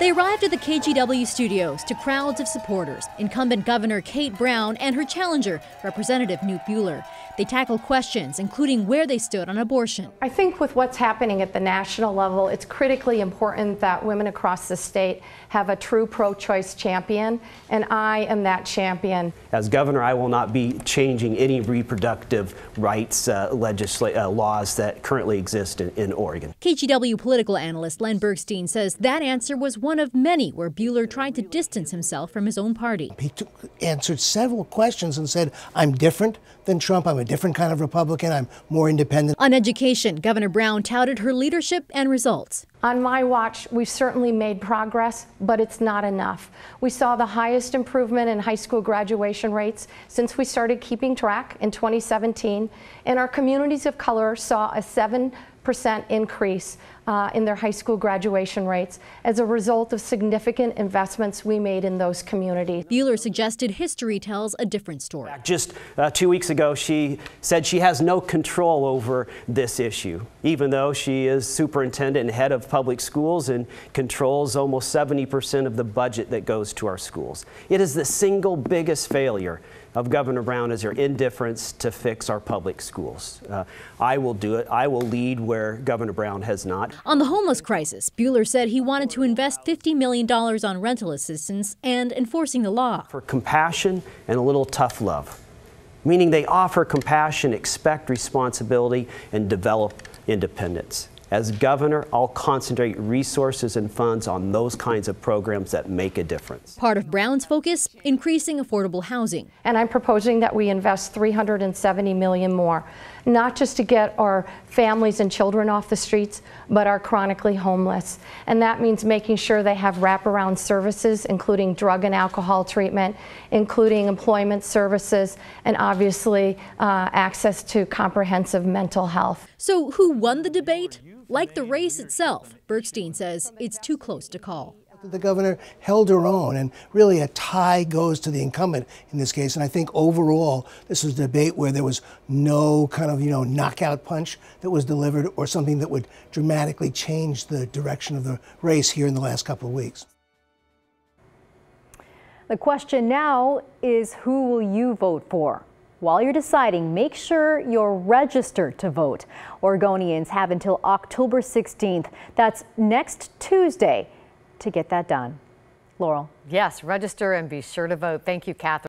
They arrived at the KGW studios to crowds of supporters, incumbent Governor Kate Brown and her challenger, Representative Knute Buehler. They tackled questions, including where they stood on abortion. I think with what's happening at the national level, it's critically important that women across the state have a true pro choice champion, and I am that champion. As governor, I will not be changing any reproductive rights uh, legisla- uh, laws that currently exist in, in Oregon. KGW political analyst Len Bergstein says that answer was one of many where Buehler tried to distance himself from his own party. He took, answered several questions and said, I'm different than Trump. I'm a different kind of Republican. I'm more independent. On education, Governor Brown touted her leadership and results. On my watch, we've certainly made progress, but it's not enough. We saw the highest improvement in high school graduation rates since we started keeping track in 2017, and our communities of color saw a 7 percent increase uh, in their high school graduation rates as a result of significant investments we made in those communities. Buehler suggested history tells a different story. Just uh, two weeks ago, she said she has no control over this issue, even though she is superintendent and head of public schools and controls almost 70% of the budget that goes to our schools. It is the single biggest failure of Governor Brown is her indifference to fix our public schools. Uh, I will do it. I will lead where Governor Brown has not. On the homeless crisis, Buehler said he wanted to invest $50 million on rental assistance and enforcing the law. For compassion and a little tough love, meaning they offer compassion, expect responsibility, and develop independence. As governor, I'll concentrate resources and funds on those kinds of programs that make a difference. Part of Brown's focus, increasing affordable housing. And I'm proposing that we invest 370 million more, not just to get our families and children off the streets, but our chronically homeless. And that means making sure they have wraparound services, including drug and alcohol treatment, including employment services, and obviously uh, access to comprehensive mental health. So who won the debate? Like the race itself, Bergstein says it's too close to call. The governor held her own, and really a tie goes to the incumbent in this case. And I think overall, this was a debate where there was no kind of you know knockout punch that was delivered, or something that would dramatically change the direction of the race here in the last couple of weeks. The question now is who will you vote for? While you're deciding, make sure you're registered to vote. Oregonians have until October 16th, that's next Tuesday, to get that done. Laurel. Yes, register and be sure to vote. Thank you, Catherine.